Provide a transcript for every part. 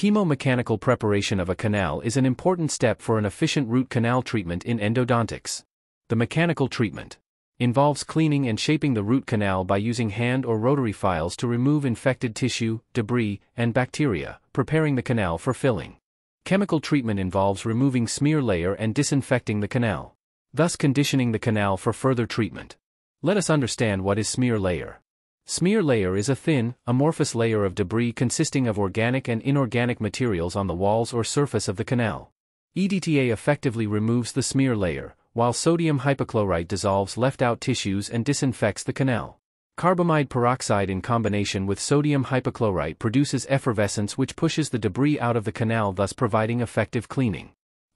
Chemomechanical preparation of a canal is an important step for an efficient root canal treatment in endodontics. The mechanical treatment involves cleaning and shaping the root canal by using hand or rotary files to remove infected tissue, debris, and bacteria, preparing the canal for filling. Chemical treatment involves removing smear layer and disinfecting the canal, thus conditioning the canal for further treatment. Let us understand what is smear layer. Smear layer is a thin, amorphous layer of debris consisting of organic and inorganic materials on the walls or surface of the canal. EDTA effectively removes the smear layer, while sodium hypochlorite dissolves left-out tissues and disinfects the canal. Carbamide peroxide in combination with sodium hypochlorite produces effervescence which pushes the debris out of the canal thus providing effective cleaning.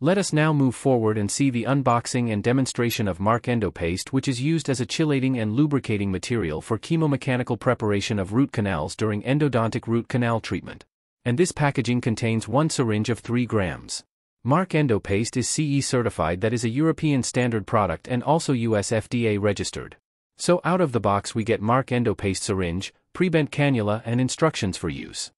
Let us now move forward and see the unboxing and demonstration of Maarc Endo Paste which is used as a chelating and lubricating material for chemomechanical preparation of root canals during endodontic root canal treatment. And this packaging contains one syringe of 3 grams. Maarc Endo Paste is CE certified that is a European standard product and also US FDA registered. So out of the box we get Maarc Endo Paste syringe, pre-bent cannula and instructions for use.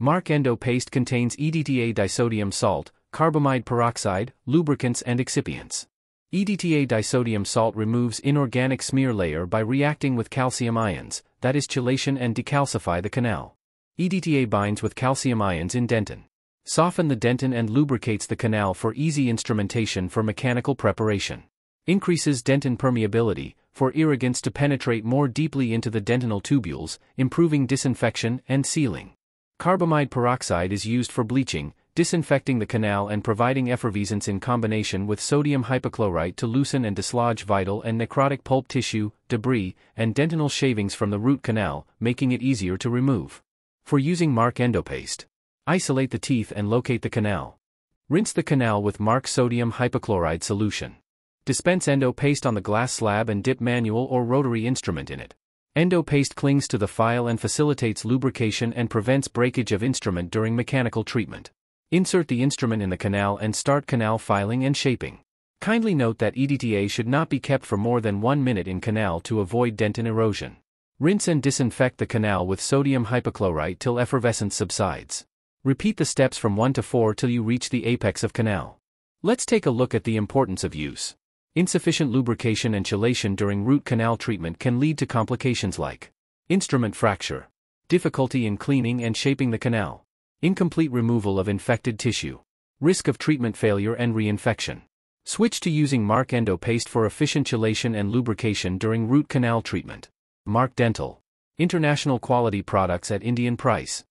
Maarc Endo Paste contains EDTA disodium salt, carbamide peroxide, lubricants and excipients. EDTA disodium salt removes inorganic smear layer by reacting with calcium ions, that is chelation and decalcify the canal. EDTA binds with calcium ions in dentin. Soften the dentin and lubricates the canal for easy instrumentation for mechanical preparation. Increases dentin permeability, for irrigants to penetrate more deeply into the dentinal tubules, improving disinfection and sealing. Carbamide peroxide is used for bleaching, disinfecting the canal and providing effervescence in combination with sodium hypochlorite to loosen and dislodge vital and necrotic pulp tissue, debris, and dentinal shavings from the root canal, making it easier to remove. For using Maarc Endopaste, isolate the teeth and locate the canal. Rinse the canal with Maarc sodium hypochlorite solution. Dispense endo paste on the glass slab and dip manual or rotary instrument in it. Endo paste clings to the file and facilitates lubrication and prevents breakage of instrument during mechanical treatment. Insert the instrument in the canal and start canal filing and shaping. Kindly note that EDTA should not be kept for more than one minute in canal to avoid dentin erosion. Rinse and disinfect the canal with sodium hypochlorite till effervescence subsides. Repeat the steps from 1 to 4 till you reach the apex of canal. Let's take a look at the importance of use. Insufficient lubrication and chelation during root canal treatment can lead to complications like instrument fracture, difficulty in cleaning and shaping the canal, incomplete removal of infected tissue, risk of treatment failure and reinfection. Switch to using Maarc Endo paste for efficient chelation and lubrication during root canal treatment. Maarc Dental. International quality products at Indian price.